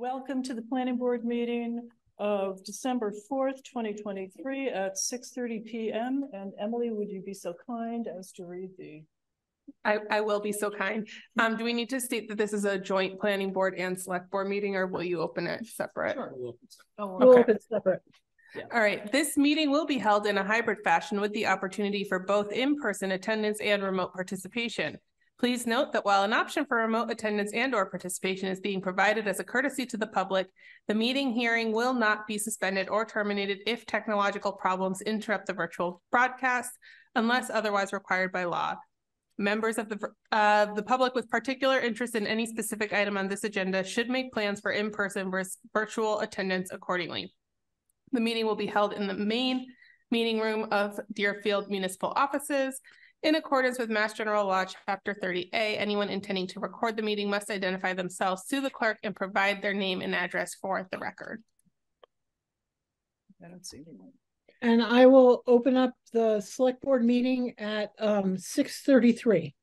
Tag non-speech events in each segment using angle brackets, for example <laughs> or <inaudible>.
Welcome to the planning board meeting of December fourth, twenty twenty-three at six thirty PM. And Emily, would you be so kind as to read the? I, I will be so kind. Um, do we need to state that this is a joint planning board and select board meeting, or will you open it separate? Oh, We'll Okay. open separate. All right, this meeting will be held in a hybrid fashion with the opportunity for both in-person attendance and remote participation. Please note that while an option for remote attendance and or participation is being provided as a courtesy to the public, the meeting hearing will not be suspended or terminated if technological problems interrupt the virtual broadcast unless otherwise required by law. Members of the, uh, the public with particular interest in any specific item on this agenda should make plans for in-person versus virtual attendance accordingly. The meeting will be held in the main meeting room of Deerfield Municipal Offices. In accordance with Mass General Law, Chapter thirty A, anyone intending to record the meeting must identify themselves to the clerk and provide their name and address for the record. I don't see anyone. And I will open up the select board meeting at um six thirty-three.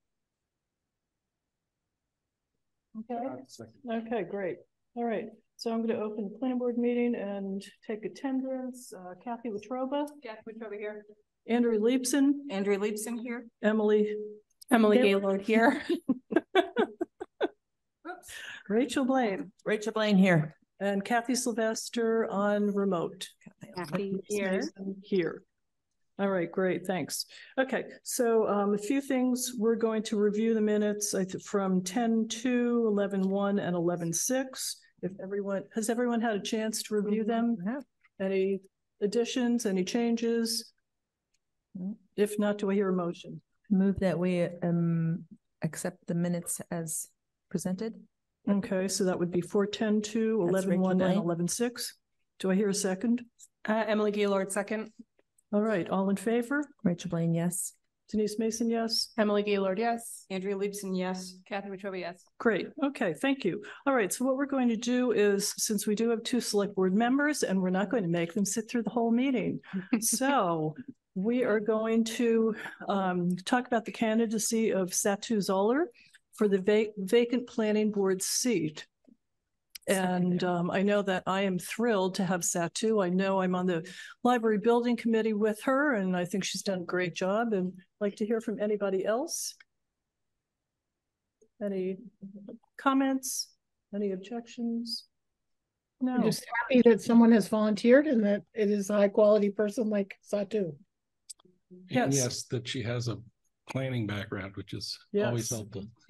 Okay, okay, great. All right, so I'm gonna open the planning board meeting and take attendance. Uh, Kathy Wetruba, Kathy which over here? Andrea Leibson, Andrea Leibson here. Emily, Emily Yep. Gaylord here. <laughs> Rachel Blaine, Rachel Blaine here. and Kathy Sylvester on remote. Kathy Here. Here. All right, great, thanks. Okay, so um, a few things. We're going to review the minutes from 10 to 11 1 and 11 6. If everyone, has everyone had a chance to review them? Any additions, any changes? If not, do I hear a motion? Move that we um accept the minutes as presented. Okay, so that would be 4 10 That's 11 1 and Rachel Blaine. 11 6. Do I hear a second? Uh, Emily Gaylord second. All right, all in favor? Rachel Blaine, yes. Denise Mason, yes? Emily Gaylord, yes. Andrea Leibson, yes. Kathy Wetruba, yes. Great. Okay, thank you. All right, so what we're going to do is, since we do have two select board members and we're not going to make them sit through the whole meeting. <laughs> So we are going to um talk about the candidacy of Satu Zoller for the va- vacant planning board seat. And um, I know that I am thrilled to have Satu. I know I'm on the library building committee with her and I think she's done a great job and like to hear from anybody else. Any comments? Any objections? I'm No, just happy that someone has volunteered and that it is a high quality person like Satu. Yes. And yes, that she has a planning background, which is always Yes. helpful. <laughs>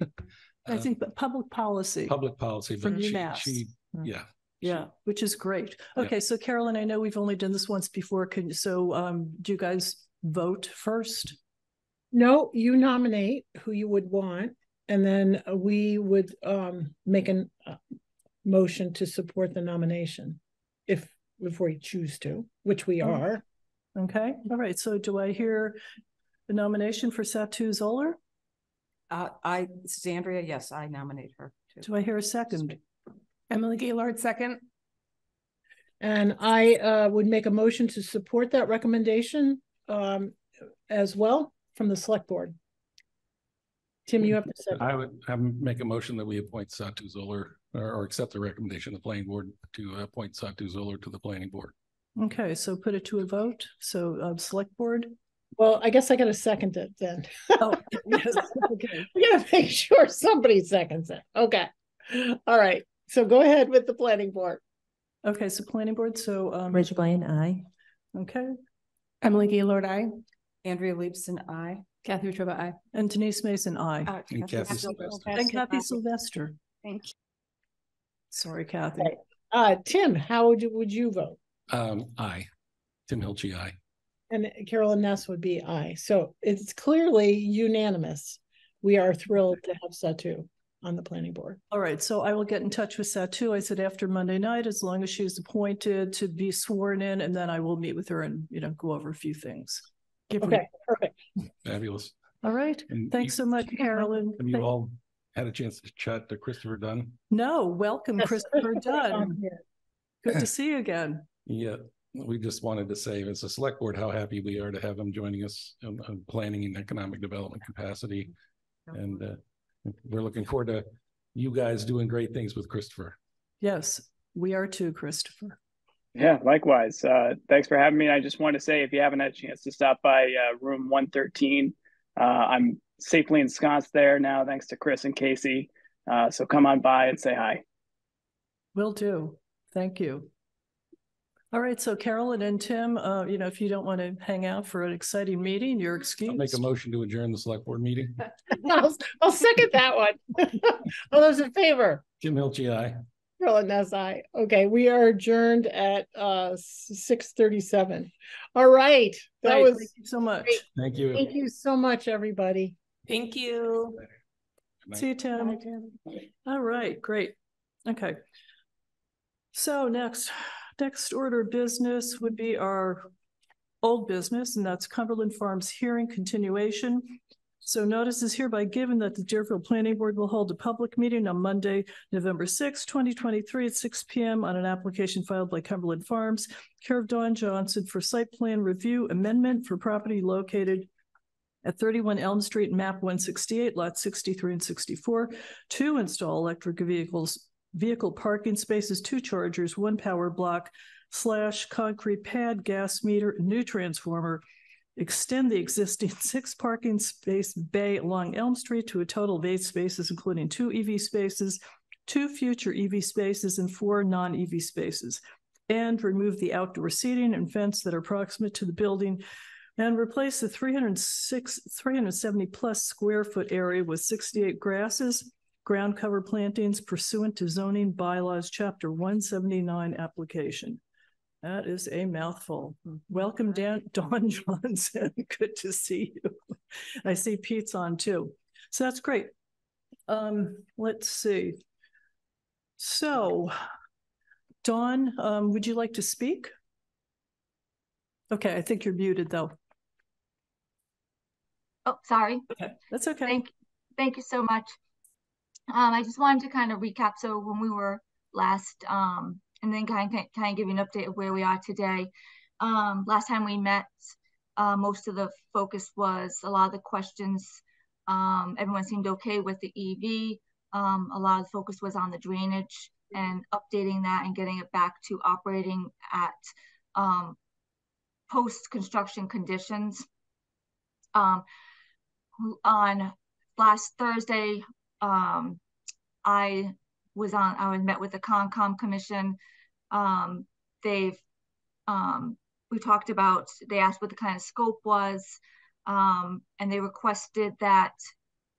I Uh, think that public policy, Public policy, from but she, UMass. she, Mm. yeah. yeah, which is great. Yeah. Okay, so Carolyn, I know we've only done this once before. Can, so um, do you guys vote first? No, you nominate who you would want, and then we would um make a uh, motion to support the nomination. If if we choose to, which we Oh. are. Okay, all right, so do I hear the nomination for Satu Zoller? Uh, I, this is Andrea, yes, I nominate her. too. Do I hear a second? Emily Gaylord second. And I uh would make a motion to support that recommendation um as well from the select board. Tim, you have to say, I would have, make a motion that we appoint Satu Zoller or, or accept the recommendation of the planning board to appoint Satu Zoller to the planning board. Okay, so put it to a vote. So uh, select board? well, I guess I gotta second it then. Oh, <laughs> yes, okay. We gotta make sure somebody seconds it. Okay. All right, so go ahead with the planning board. Okay, so planning board, so, um, Rachel Blaine, aye. okay, Emily Gaylord, I. Andrea Leibson, I. Kathy Wetruba, I. and Denise Mason, aye. Uh, And Kathy Sylvester. And Kathy Sylvester. Thank you. Sorry, Kathy. Okay. Uh, Tim, how would you, would you vote? Um, aye. Tim Hilchey, aye. And Carolyn Ness would be aye. So it's clearly unanimous. We are thrilled to have Satu on the planning board. All right, so I will get in touch with Satu. I said after Monday night, as long as she's appointed to be sworn in, and then I will meet with her and, you know, go over a few things. Give her- Okay, perfect. Fabulous. All right, And thanks you- so much, Carolyn. Have you Thank- all had a chance to chat to Christopher Dunn? No, welcome, Yes, Christopher Dunn. Good to see you again. Yeah, we just wanted to say as a select board, how happy we are to have him joining us on, on planning and economic development capacity. And uh, we're looking forward to you guys doing great things with Christopher. Yes, We are too, Christopher. Yeah, likewise. Uh, thanks for having me. I just want to say if you haven't had a chance to stop by uh, room 113, uh, I'm safely ensconced there now, thanks to Chris and Casey. Uh, so come on by and say hi. Will do. Thank you. All right, so Carolyn and Tim, uh, you know, if you don't want to hang out for an exciting meeting, you're excused. I'll make a motion to adjourn the select board meeting. <laughs> I'll, I'll second that one. <laughs> All those in favor? Tim Hilchey, aye. Carolyn Ness, aye. Okay, we are adjourned at uh six thirty-seven. All right, that Right, was, Thank you so much. great. Thank you. thank you so much, everybody. Thank you. See you, Tim. All right, great. Okay. So next, next order of business would be our old business, and that's Cumberland Farms hearing continuation. So notice is hereby given that the Deerfield Planning Board will hold a public meeting on Monday, November sixth, twenty twenty-three at six P M on an application filed by Cumberland Farms, care of Dawn Johnson for site plan review amendment for property located at thirty-one Elm Street, map one sixty-eight, lot sixty-three and sixty-four, to install electric vehicles, vehicle parking spaces, two chargers, one power block slash concrete pad, gas meter, new transformer, extend the existing <laughs> six parking space bay along Elm Street to a total of eight spaces, including two EV spaces, two future EV spaces, and four non-EV spaces, and remove the outdoor seating and fence that are proximate to the building and replace the three hundred six, three hundred seventy plus square foot area with sixty-eight grasses, ground cover plantings pursuant to zoning bylaws, chapter one seventy-nine application. That is a mouthful. Welcome, Dan, <laughs> Dawn Johnson. <laughs> Good to see you. I see Pete's on too. So that's great. Um, let's see. So, Dawn, um, would you like to speak? Okay, I think you're muted though. Oh, sorry. Okay, that's okay. Thank, thank you so much. Um, I just wanted to kind of recap. So when we were last, um, and then kind of, kind of give you an update of where we are today. Um, last time we met, uh, most of the focus was a lot of the questions. Um, everyone seemed okay with the EV. Um, a lot of the focus was on the drainage and updating that and getting it back to operating at um, post-construction conditions. On last Thursday, um, I was on, I was met with the Concom Commission. Um, they've, um, we talked about, they asked what the kind of scope was, um, and they requested that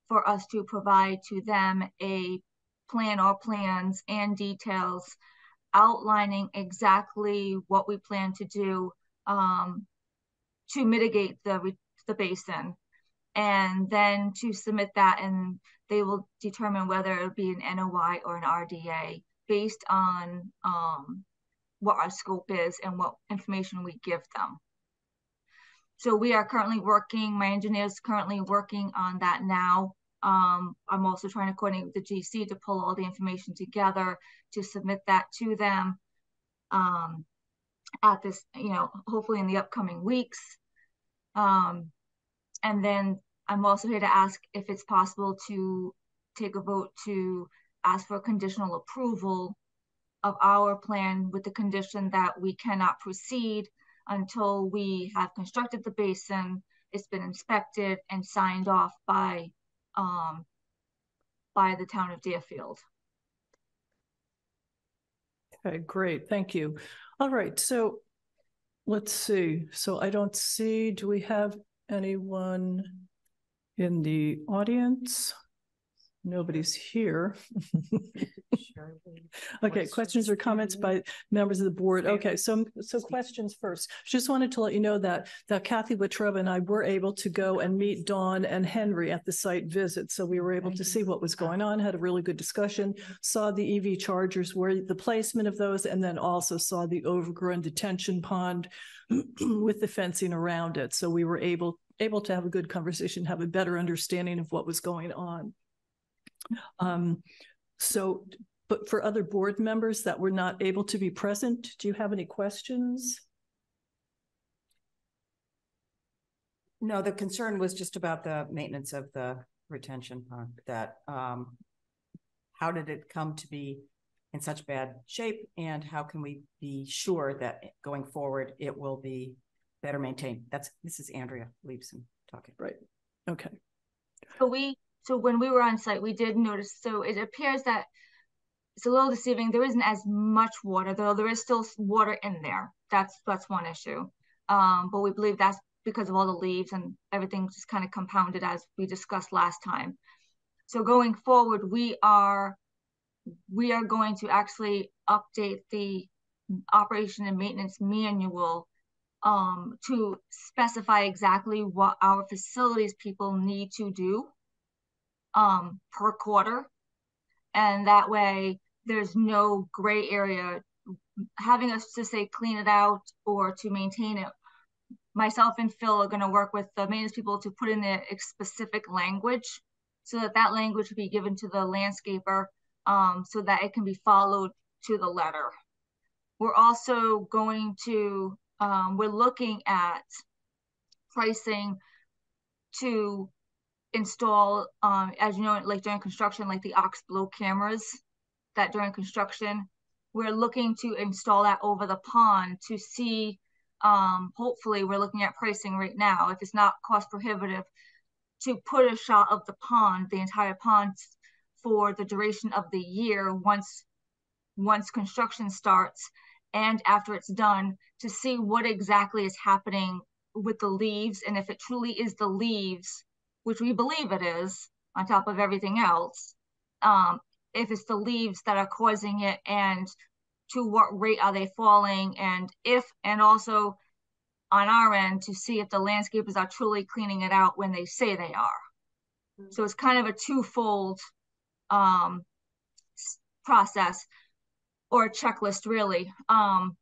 for us to provide to them a plan or plans and details outlining exactly what we plan to do um, to mitigate the the basin, and then to submit that, and they will determine whether it'll be an NOI or an RDA based on um, what our scope is and what information we give them. So we are currently working, my engineer is currently working on that now. Um, I'm also trying to coordinate with the GC to pull all the information together to submit that to them um, at this, you know, hopefully in the upcoming weeks. Um, and then I'm also here to ask if it's possible to take a vote to ask for conditional approval of our plan with the condition that we cannot proceed until we have constructed the basin, it's been inspected and signed off by um, by the town of Deerfield. Okay, great. Thank you. All right, so let's see. So I don't see, do we have anyone in the audience? Nobody's here. <laughs> Okay, questions or comments by members of the board? Okay, so, so questions first. Just wanted to let you know that, that Kathy Wetruba and I were able to go and meet Dawn and Henry at the site visit. So we were able to see what was going on, had a really good discussion, saw the EV chargers, where the placement of those, and then also saw the overgrown detention pond <clears throat> with the fencing around it. So we were able, able to have a good conversation, have a better understanding of what was going on. Um, so, but for other board members that were not able to be present, do you have any questions? No, the concern was just about the maintenance of the retention pond that, um, how did it come to be in such bad shape? And how can we be sure that going forward, it will be better maintained? That's, this is Andrea Leibson talking. Right. Okay. So we, so when we were on site, we did notice, so it appears that it's a little deceiving. There isn't as much water, though there is still water in there. That's, that's one issue. Um, but we believe that's because of all the leaves and everything just kind of compounded as we discussed last time. So going forward, we are, we are going to actually update the operation and maintenance manual um, to specify exactly what our facilities people need to do um, per quarter. And that way, there's no gray area. Having us to say clean it out or to maintain it. Myself and Phil are gonna work with the maintenance people to put in the specific language so that that language will be given to the landscaper um, so that it can be followed to the letter. We're also going to, um, we're looking at pricing to install, um, as you know, like during construction, like the OxBlue cameras that during construction, we're looking to install that over the pond to see, um, hopefully we're looking at pricing right now, if it's not cost prohibitive, to put a shot of the pond, the entire pond for the duration of the year, once, once construction starts and after it's done, to see what exactly is happening with the leaves and if it truly is the leaves which we believe it is, on top of everything else, um, if it's the leaves that are causing it and to what rate are they falling and if, and also on our end to see if the landscapers are truly cleaning it out when they say they are. So it's kind of a twofold um, process or checklist really. Um,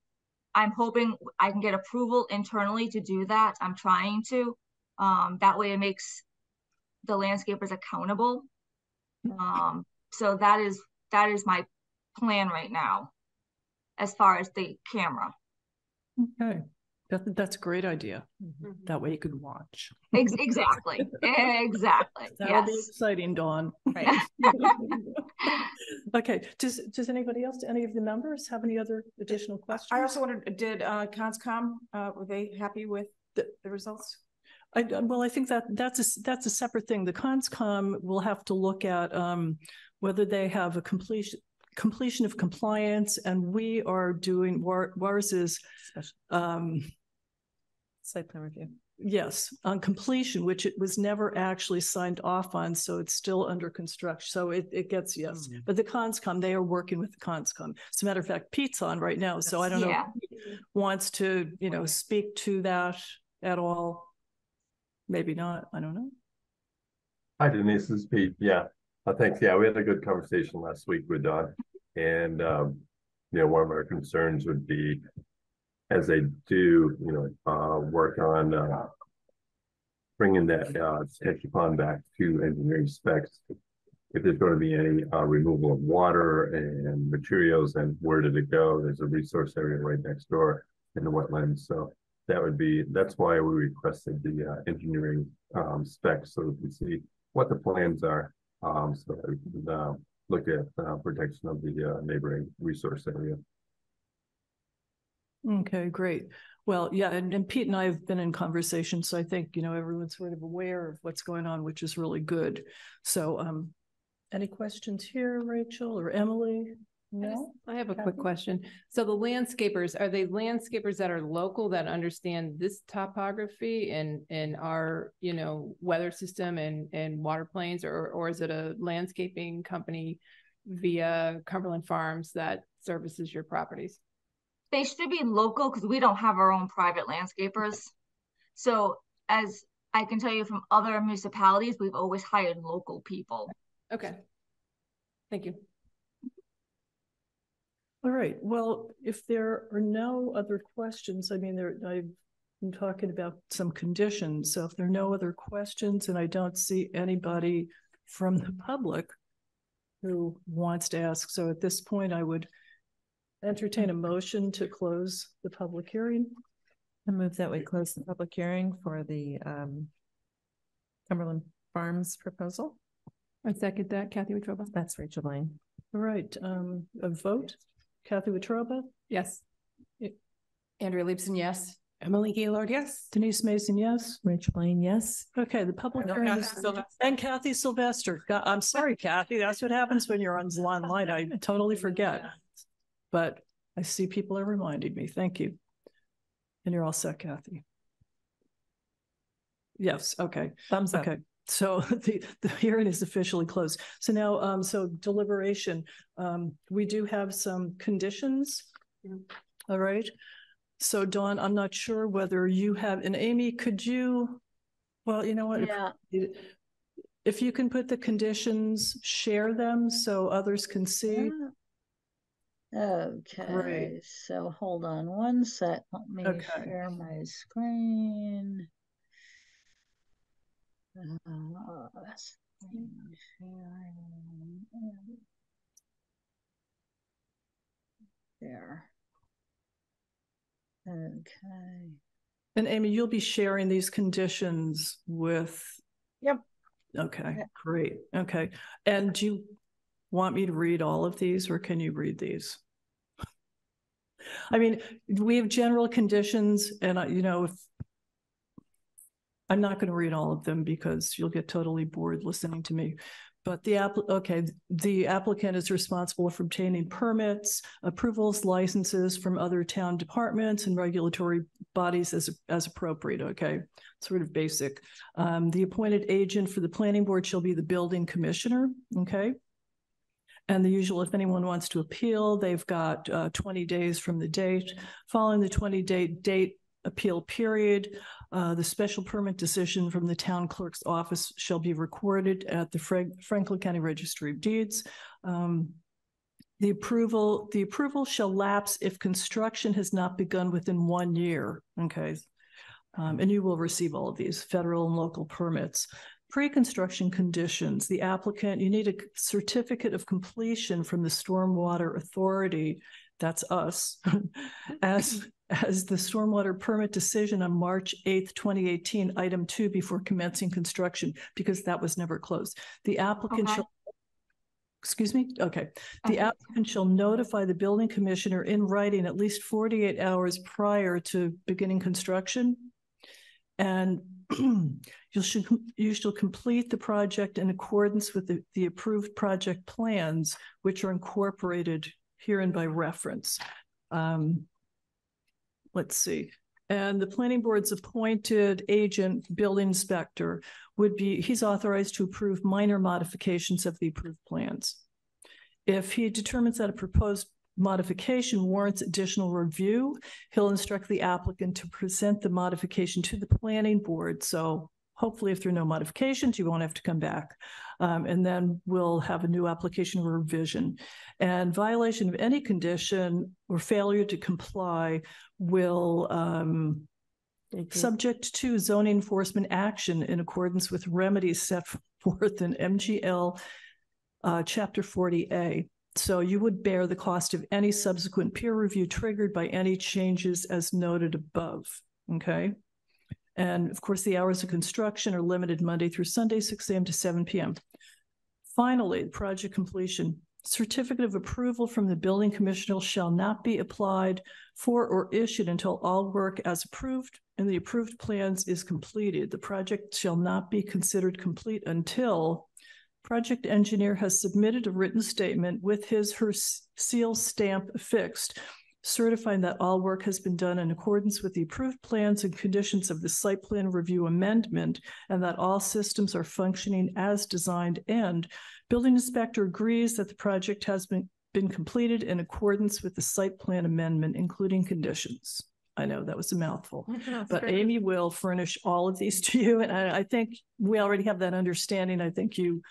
I'm hoping I can get approval internally to do that. I'm trying to. Um, that way it makes the landscapers accountable. Um, so that is, that is my plan right now. As far as the camera. Okay. That, that's a great idea. That way you could watch. Ex- exactly, exactly, <laughs> That'll be exciting, Dawn. Right. <laughs> <laughs> Okay, does, does anybody else, any of the members have any other additional questions? I also wondered, did, uh, Conscom, uh, were they happy with the, the results? I, I- well, I think that that's a, s- that's a separate thing. The conscom will have to look at um, whether they have a completion, completion of compliance and we are doing, War- WARS is, um, site plan review. yes, on completion, which it was never actually signed off on, so it's still under construction. So it, it gets, yes. But the conscom, they are working with the conscom. As a matter of fact, Pete's on right now, so I don't know. if Yeah. Pete Wants to, you know, speak to that at all. Maybe not, I don't know. Hi Denise, this is Pete. Yeah, I think, yeah, we had a good conversation last week with Dawn. And, um, you know, one of our concerns would be as they do, you know, uh, work on, uh, bringing that, uh, sketchy pond back to engineering specs. If there's going to be any, uh, removal of water and materials and where did it go? There's a resource area right next door in the wetlands. So that would be, that's why we requested the, uh, engineering, um, specs so we can see what the plans are. Um, so that we can, uh, look at, uh, protection of the, neighboring resource area. Okay, great. Well, yeah, and, and Pete and I have been in conversation, so I think, you know, everyone's sort of aware of what's going on, which is really good. So, um, any questions here, Rachel or Emily? No? I have a quick question. So the landscapers, are they landscapers that are local that understand this topography and, and our, you know, weather system and, and water planes? Or, or is it a landscaping company via Cumberland Farms that services your properties? They should be local because we don't have our own private landscapers. So as I can tell you from other municipalities, we've always hired local people. Okay. Thank you. All right, well, if there are no other questions, I mean, there, I've been talking about some conditions, so if there are no other questions and I don't see anybody from the public who wants to ask, so at this point, I would entertain a motion to close the public hearing. I move that we close the public hearing for the um Cumberland Farms proposal. I second that. Kathy Wetruba. That's Rachel Blaine. All right, um, a vote. Kathy Wetruba, Yes. Andrea Leibson, yes. Emily Gaylord, yes. Denise Mason, yes. Rachel Blaine, yes. Okay, the public No, hearing Kathy is, Sylvester. and Kathy Sylvester. Go- I'm sorry, Kathy, that's what happens when you're on online. I totally forget. But I see people are reminding me. Thank you. And you're all set, Kathy. Yes, okay. Thumbs up. Okay, so <laughs> the, the hearing is officially closed. So now, um, so deliberation, um, we do have some conditions. All right. So Dawn, I'm not sure whether you have, and Amy, could you, well, you know what? Yeah, If you can put the conditions, share them so others can see. Okay, so hold on one sec, let me Okay. share my screen. Uh, screen sharing, and- There. Okay, And Amy, you'll be sharing these conditions with. Yep. Okay, Yep. great. Okay. And do you want me to read all of these or can you read these? I mean, we have general conditions and I, you know, if I'm not going to read all of them because you'll get totally bored listening to me. But the app, okay, the applicant is responsible for obtaining permits, approvals, licenses from other town departments and regulatory bodies as, as appropriate, okay? Sort of basic. Um, the appointed agent for the planning board shall be the building commissioner, okay? And the usual, if anyone wants to appeal, they've got uh, 20 days from the date. Following the 20-day date appeal period, uh, the special permit decision from the town clerk's office shall be recorded at the Frank- Franklin County Registry of Deeds. Um, The approval, the approval shall lapse if construction has not begun within one year, okay? Um, and you will receive all of these federal and local permits. Pre-construction conditions, the applicant, you need a certificate of completion from the Stormwater Authority, that's us, <laughs> as, as the stormwater permit decision on March eighth, twenty eighteen, item two before commencing construction, because that was never closed. The applicant Okay. shall Excuse me? Okay. The Okay. applicant shall notify the building commissioner in writing at least forty-eight hours prior to beginning construction. And <clears throat> you should, you shall complete the project in accordance with the, the approved project plans, which are incorporated herein by reference. Um, let's see. And the planning board's appointed agent, building inspector, would be, he's authorized to approve minor modifications of the approved plans. If he determines that a proposed modification warrants additional review, he'll instruct the applicant to present the modification to the planning board. So hopefully if there are no modifications, you won't have to come back. Um, and then we'll have a new application or revision. And violation of any condition or failure to comply will um, subject to zoning enforcement action in accordance with remedies set <laughs> forth in MGL uh, Chapter 40A. So you would bear the cost of any subsequent peer review triggered by any changes as noted above, okay? And of course, the hours of construction are limited Monday through Sunday, six AM to seven PM. Finally, project completion. Certificate of approval from the building commissioner shall not be applied for or issued until all work as approved and the approved plans is completed. The project shall not be considered complete until project engineer has submitted a written statement with his, her seal stamp affixed, certifying that all work has been done in accordance with the approved plans and conditions of the site plan review amendment, and that all systems are functioning as designed, and building inspector agrees that the project has been, been completed in accordance with the site plan amendment, including conditions. I know that was a mouthful. <laughs> But Amy will furnish all of these to you, and I, I think we already have that understanding. I think you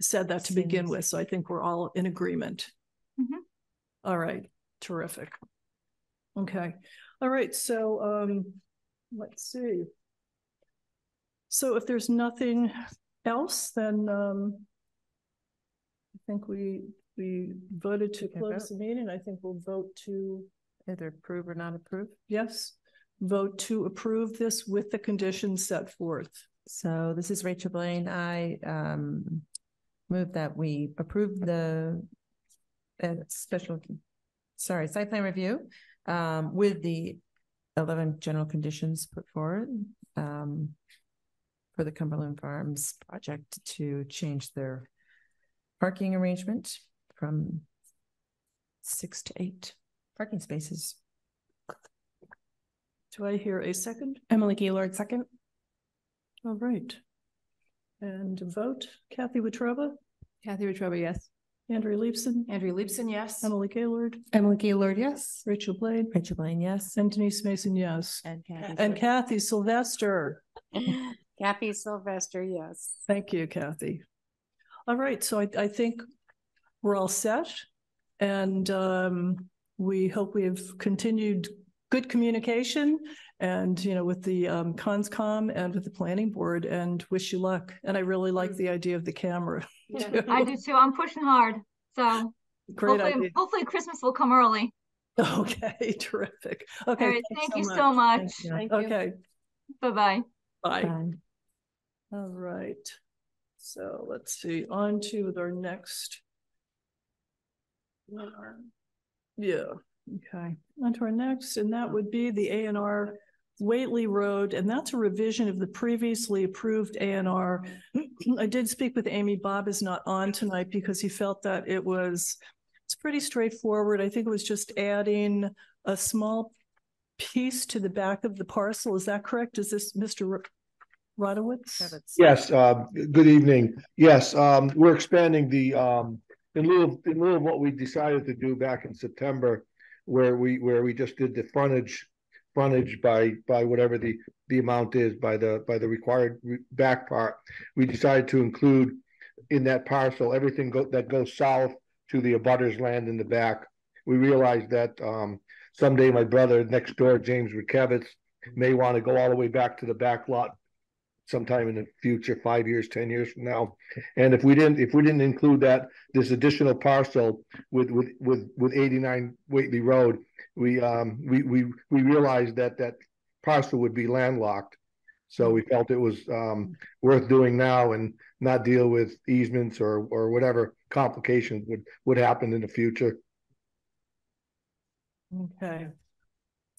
said that to begin with, so I think we're all in agreement. Mhm. All right, terrific. Okay, all right, so, um, let's see. So if there's nothing else, then, um, I think we, we voted to Okay, close vote. the meeting. I think we'll vote to Either approve or not approve. Yes, vote to approve this with the conditions set forth. So this is Rachel Blaine. I um move that we approve the uh, special, sorry, site plan review, um, with the eleven general conditions put forward, um, for the Cumberland Farms project to change their parking arrangement from six to eight parking spaces. Do I hear a second? Emily Gaylord, second. All right. And vote, Kathy Wetruba, Kathy Wetruba, yes. Andrea Leibson, Andrea Leibson, yes. Emily Gaylord, Emily Gaylord, yes. Rachel Blaine, Rachel Blaine, yes. and Denise Mason, yes. And And Kathy Sylvester. <laughs> Kathy Sylvester, yes. Thank you, Kathy. All right, so I, I think we're all set. And um, we hope we have continued good communication and, you know, with the um, conscom and with the planning board and wish you luck. And I really like the idea of the camera. I do too. I'm pushing hard. So Great hopefully, idea. hopefully Christmas will come early. Okay, <laughs> terrific. Okay. All right, thanks thank you so much. Thank you. Okay, Bye-bye. bye. Bye. All right. So let's see, on to our next. Yeah, okay, on to our next, and that would be the A and R Whately Road, and that's a revision of the previously approved A and R. <clears throat> I did speak with Amy. Bob is not on tonight because he felt that it was, it's pretty straightforward. I think it was just adding a small piece to the back of the parcel. Is that correct? Is this Mr. Rodowitz? Yes, uh, good evening. Yes, um, we're expanding the, um, in lieu of, in lieu of what we decided to do back in September, where we, where we just did the frontage, frontage by, by whatever the, the amount is, by the, by the required back part. We decided to include in that parcel, everything go, that goes south to the abutters land in the back. We realized that, um, someday my brother next door, James Rikevitz, may want to go all the way back to the back lot sometime in the future, five years, ten years from now. And if we didn't, if we didn't include that, this additional parcel with, with, with, with eighty-nine Whately Road, we, um, we, we, we realized that that parcel would be landlocked. So we felt it was, um, worth doing now and not deal with easements or, or whatever complications would, would happen in the future. Okay.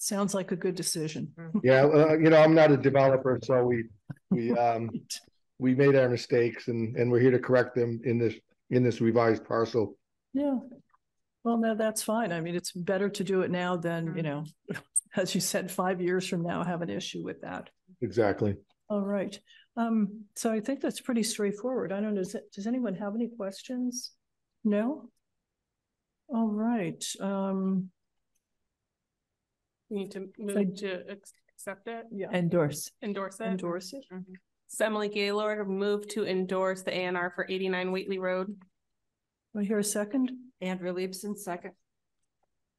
Sounds like a good decision. Yeah, uh, you know, I'm not a developer, so we, we, <laughs> um, we made our mistakes and, and we're here to correct them in this, in this revised parcel. Yeah. Well, no, that's fine. I mean, it's better to do it now than, you know, <laughs> as you said, five years from now, have an issue with that. Exactly. All right. Um, so I think that's pretty straightforward. I don't know, does, it- does anyone have any questions? No? All right, um, We need to move to ex- accept it, yeah, Endorse. endorse it. endorse it. Mm-hmm. So Emily Gaylord, move to endorse the A and R for eighty-nine Whately Road. Do I hear a second? Andrea Leibson, second.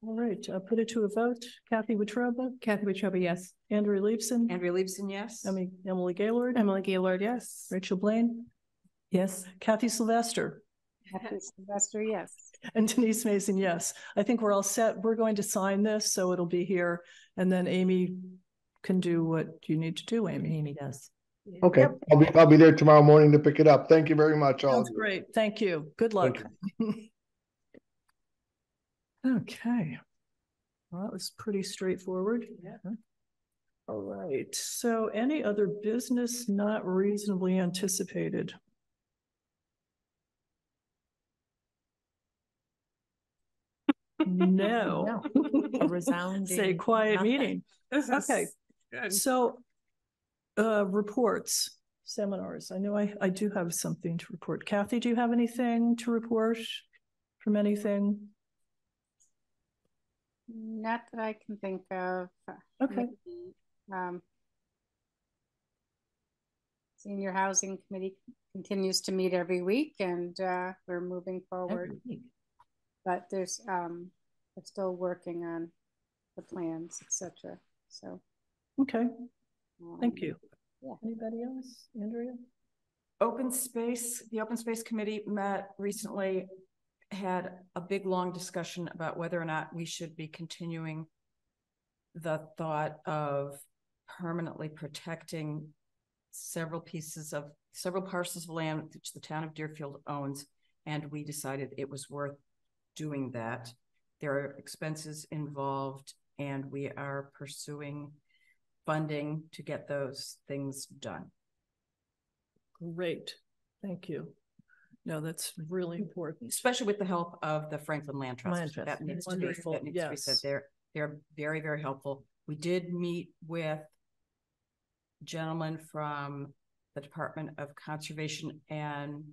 All right, I'll put it to a vote. Kathy Wetruba, Kathy Wetruba, yes. Andrea Leibson, Andrea Leibson, yes. Emily, Emily Gaylord, Emily Gaylord, yes. Rachel Blaine, Yes. Kathy Sylvester. Kathy Sylvester, yes. And Denise Mason, yes. I think we're all set. We're going to sign this, so it'll be here. And then Amy can do what you need to do, Amy. Amy does. Okay, I'll be, I'll be there tomorrow morning to pick it up. Thank you very much. all of you. great. Thank you. Good luck. Thank <laughs> Okay. Well, that was pretty straightforward. Yeah. All right. So any other business not reasonably anticipated? No. A <laughs> resounding. Say quiet nothing. meeting. Okay. Good. So, uh, reports, seminars. I know I, I do have something to report. Kathy, do you have anything to report from anything? Not that I can think of. Okay. Maybe, Um. Senior Housing Committee continues to meet every week and, uh, we're moving forward. Every week. But there's, um, we're still working on the plans, etc. so. Okay, thank um, you. yeah. Anybody else? Andrea? Open Space, the Open Space Committee met recently, had a big, long discussion about whether or not we should be continuing the thought of permanently protecting several pieces of, several parcels of land which the town of Deerfield owns. And we decided it was worth doing that. There are expenses involved and we are pursuing funding to get those things done. Great, thank you. No, that's really important. Especially with the help of the Franklin Land Trust. Land Trust, That needs to be, Wonderful, that needs to be said. They're, they're very, very helpful. We did meet with gentleman from the Department of Conservation and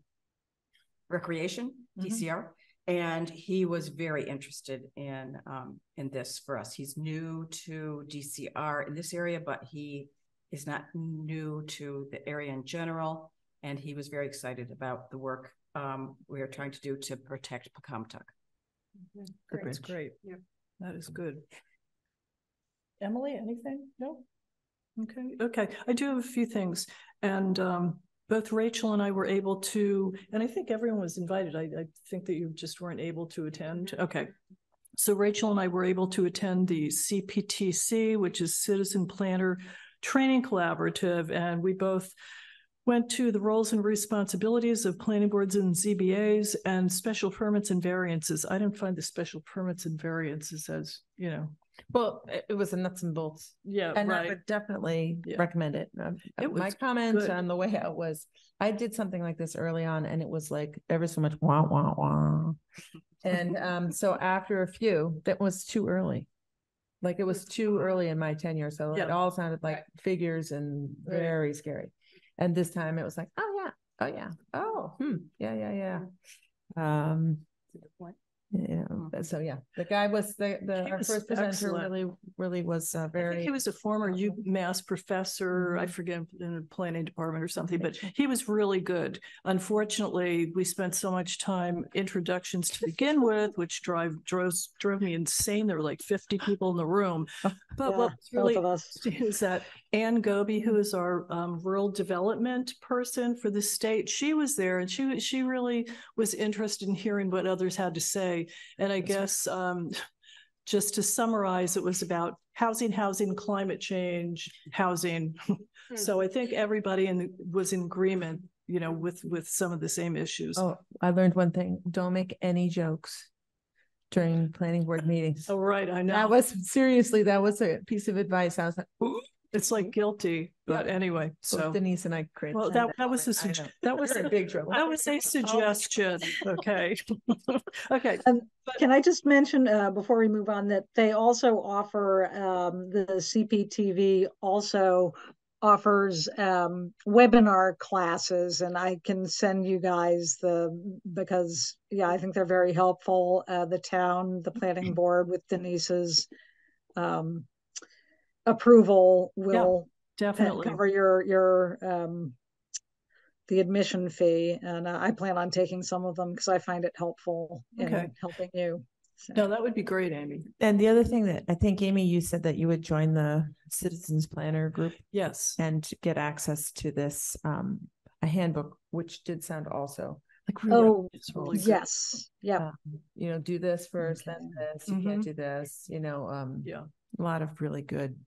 Recreation, Mhm. DCR, and he was very interested in, um, in this for us. He's new to DCR in this area, but he is not new to the area in general. And he was very excited about the work, um, we are trying to do to protect Pocumtuck. That's great. Yep. That is good. Emily, anything? No? Okay, okay. I do have a few things. And um, both Rachel and I were able to, and I think everyone was invited. I, I think that you just weren't able to attend. Mm-hmm. Okay. So Rachel and I were able to attend the CPTC, which is Citizen Planner Training Collaborative, and we both went to the roles and responsibilities of planning boards and ZBAs and special permits and variances. I didn't find the special permits and variances as, you know, Well, it, it was a nuts and bolts. yeah, And I right. would definitely Yeah. recommend it. Um, It My was comment good. on the way out was, I did something like this early on and it was like ever so much wah, wah, wah. And <laughs> um, so after a few, that was too early. Like it was too early in my tenure, so it Yeah. all sounded like figures and Right. very scary. And this time it was like, oh yeah, oh yeah, oh, hmm, yeah, yeah, yeah. Um, yeah, but so yeah, the guy was the, the, He our was first presenter excellent. really, really was uh, I think very. he was a former UMass professor, I forget, in the planning department or something, but he was really good. Unfortunately, we spent so much time introductions to begin with, which drive, drove, drove me insane. There were like fifty people in the room. But what was really interesting is that Ann Goby, who is our um, rural development person for the state, she was there and she, she really was interested in hearing what others had to say. And I guess um, just to summarize, it was about housing, housing, climate change, housing. So I think everybody in, was in agreement, you know, with, with some of the same issues. Oh, I learned one thing. Don't make any jokes during planning board meetings. Oh, right, I know. That was seriously, that was a piece of advice. I was like, "Ooh." It's like guilty, but anyway, Both so. Denise and I created. Well, that, that was a, I sug- that was, a- big trouble. that was a suggestion, okay? <laughs> Okay, Can I just mention, uh, before we move on, that they also offer, um, the CPTC also offers, um, webinar classes and I can send you guys the, because, yeah, I think they're very helpful. Uh, the town, the planning <clears throat> board with Denise's, um, approval will uh, definitely. cover your, your, um, the admission fee. And uh, I plan on taking some of them because I find it helpful in Okay. helping you. So- No, that would be great, Amy. And the other thing that I think, Amy, you said that you would join the Citizens Planner group Yes. and get access to this, um, a handbook, which did sound also like. really Oh, really yes, yeah. um, You know, do this first, then this, you can't Mhm. do this, you know, um, Yeah. a lot of really good,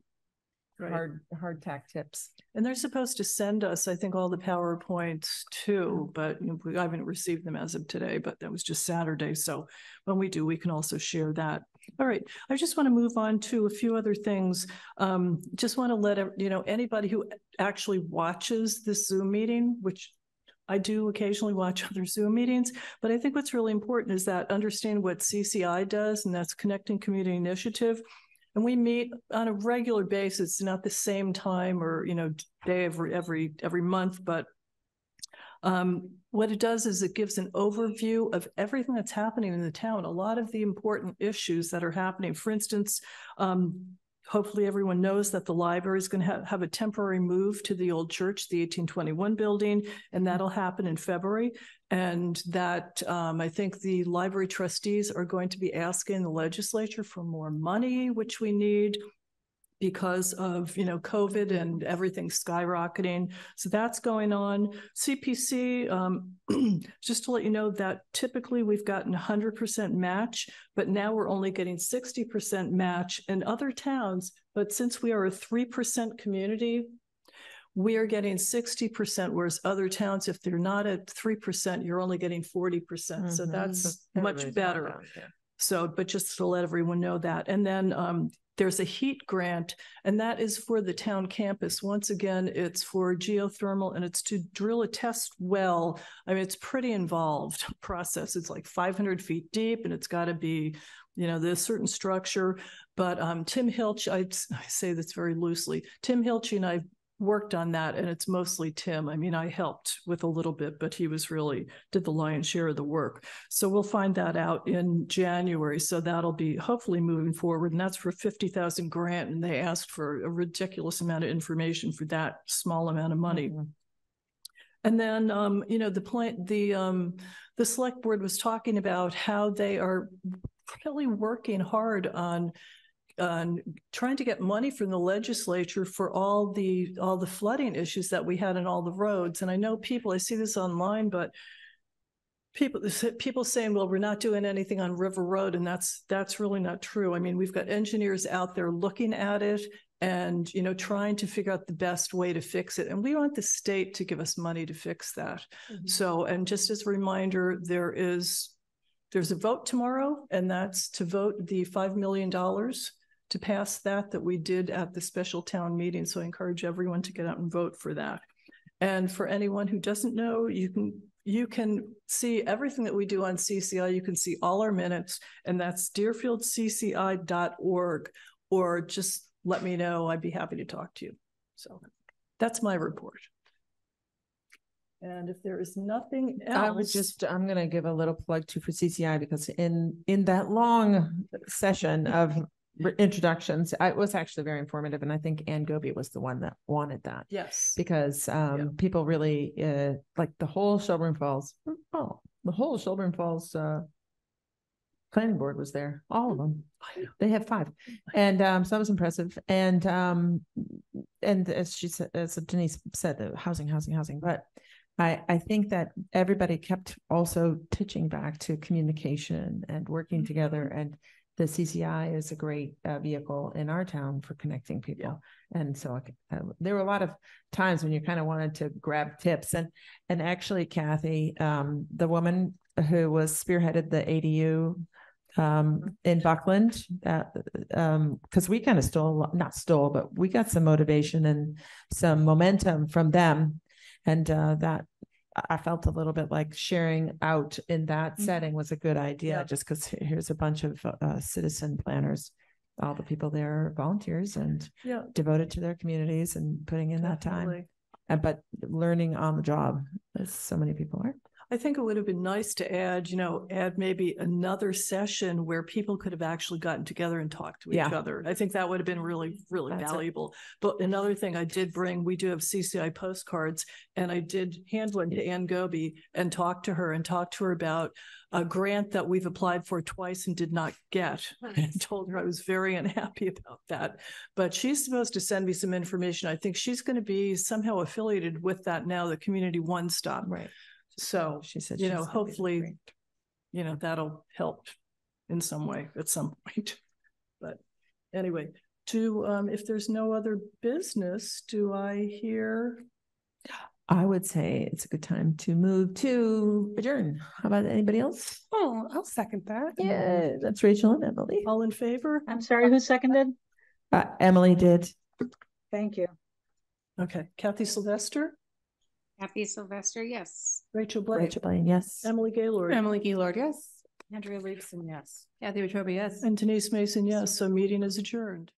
Right. hard, hard tack tips. And they're supposed to send us, I think, all the PowerPoints too, but you know, we- I haven't received them as of today, but that was just Saturday. So when we do, we can also share that. All right, I just want to move on to a few other things. Um, just want to let, you know, anybody who actually watches this Zoom meeting, which I do occasionally watch <laughs> other Zoom meetings, but I think what's really important is that understand what CCI does, and that's Connecting Community Initiative. And we meet on a regular basis, not the same time or, you know, day every, every, every month, but um, what it does is it gives an overview of everything that's happening in the town, a lot of the important issues that are happening. For instance, um, hopefully everyone knows that the library is going to have, have a temporary move to the old church, the 1821 building, and that'll happen in February. And that um, I think the library trustees are going to be asking the legislature for more money, which we need because of, you know, COVID and everything skyrocketing. So that's going on. CPC, um, <clears throat> just to let you know that typically we've gotten hundred percent match, but now we're only getting sixty percent match in other towns. But since we are a three percent community, we are getting sixty percent, whereas other towns, if they're not at three percent, you're only getting forty percent. So that's much better. yeah. So, but just to let everyone know that. And then um, there's a heat grant, and that is for the town campus. Once again, it's for geothermal and it's to drill a test well. I mean, it's pretty involved <laughs> process. It's like 500 feet deep and it's got to be, you know, there's certain structure. But um, Tim Hilch, I, I say this very loosely, Tim Hilch and I worked on that and it's mostly Tim. I mean, I helped with a little bit, but he was really did the lion's share of the work. So we'll find that out in January. So that'll be hopefully moving forward. And that's for 50,000 grant. And they asked for a ridiculous amount of information for that small amount of money. Mhm. And then, um, you know, the plant, the, um, the select board was talking about how they are really working hard on on trying to get money from the legislature for all the, all the flooding issues that we had in all the roads. And I know people, I see this online, but people, people saying, well, we're not doing anything on River Road, and that's, that's really not true. I mean, we've got engineers out there looking at it and, you know, trying to figure out the best way to fix it. And we want the state to give us money to fix that. Mm-hmm. So, and just as a reminder, there is, there's a vote tomorrow, and that's to vote the $5 million to pass that, that we did at the special town meeting. So I encourage everyone to get out and vote for that. And for anyone who doesn't know, you can, you can see everything that we do on CCI. You can see all our minutes, and that's deerfieldcci.org, or just let me know. I'd be happy to talk to you. So that's my report. And if there is nothing else, I would just, I'm gonna give a little plug too for CCI because in, in that long session of introductions, I it was actually very informative and I think Anne Gobi was the one that wanted that. yes. Because um people really uh like the whole Shelburne Falls, oh, the whole Shelburne Falls uh planning board was there, all of them. They had five. And um so that was impressive. And um and as she said, as Denise said, the housing, housing, housing, but I I think that everybody kept also pitching back to communication and working together and the CCI is a great uh, vehicle in our town for connecting people. And so uh, there were a lot of times when you kind of wanted to grab tips and and actually Kathy, um, the woman who was spearheaded the ADU um, in Buckland, that um, because we kind of stole, not stole, but we got some motivation and some momentum from them. And uh, that I- felt a little bit like sharing out in that Mhm. setting was a good idea, Yeah. just because here's a bunch of uh, citizen planners. All the people there are volunteers and Yeah. devoted to their communities and putting in that time. And but learning on the job, as so many people are. I think it would have been nice to add, you know, add maybe another session where people could have actually gotten together and talked to each Yeah. other. I think that would have been really, really That's it. valuable. But another thing I did bring, we do have CCI postcards and I did hand one to Anne Gobi and talk to her and talk to her about a grant that we've applied for twice and did not get. <laughs> And told her I was very unhappy about that. But she's supposed to send me some information. I think she's going to be somehow affiliated with that now, the Community One Stop. Right. So, She said. you know, hopefully, you know, that'll help in some way at some <laughs> point. But anyway, to, um, if there's no other business, do I hear? I would say it's a good time to move to adjourn. How about anybody else? Oh, I'll second that. Yeah, that's Rachel and Emily. All in favor? I'm sorry, who seconded? Uh, Emily did. Thank you. Okay, Kathy Sylvester, Kathy Sylvester, yes. Rachel Blake, Rachel Blaine, yes. Emily Gaylord, Emily Gaylord, yes. Andrea Leibson, yes. Kathy Wetruba, yes. and Denise Mason, yes. So meeting is adjourned.